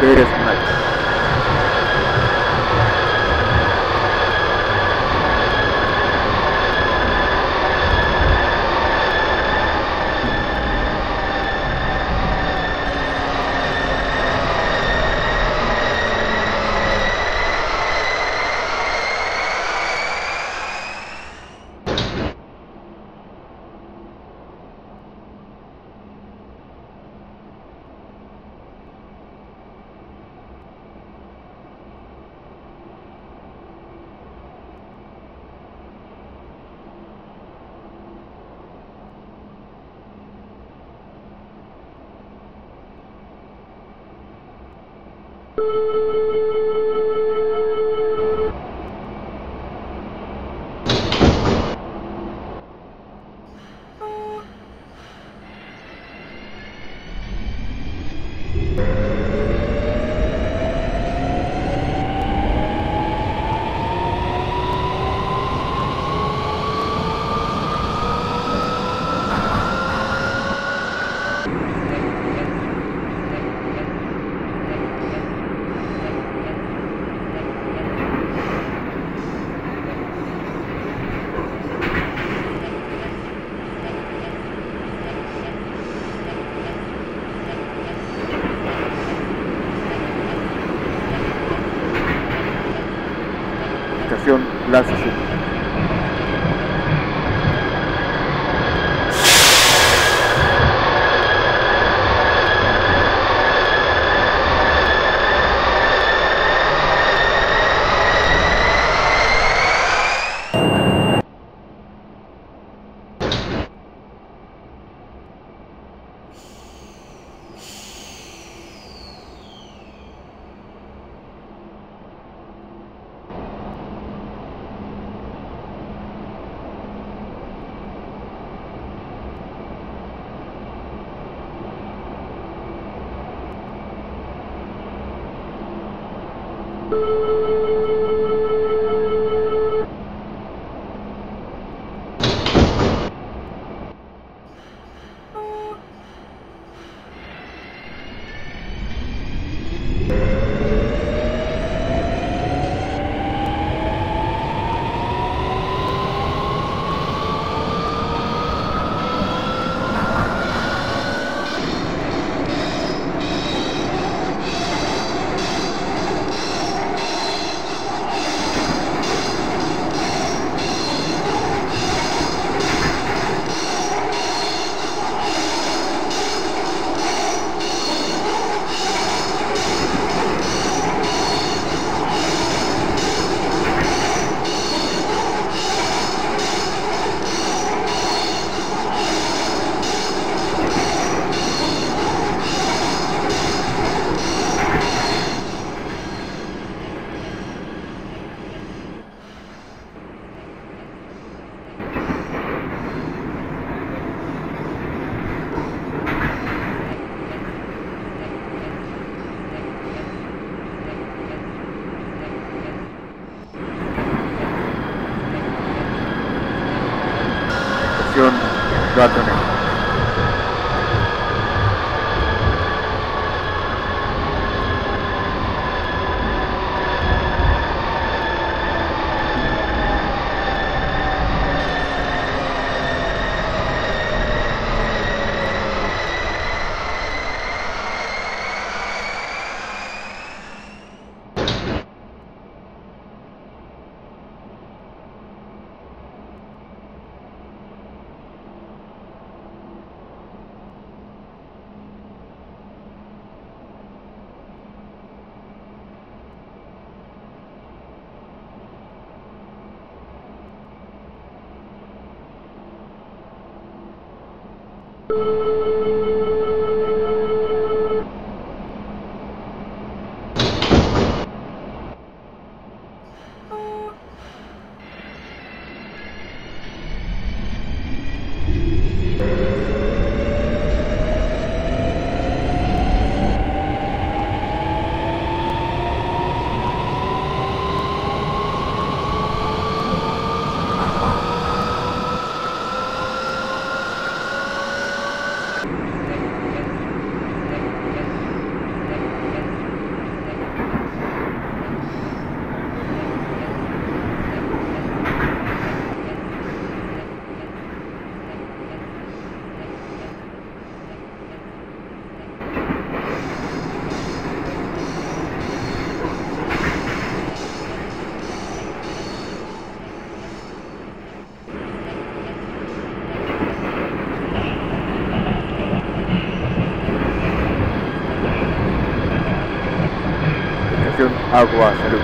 greatest 那继续。Negro. Estación Agua Salud.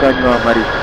bukannya mari.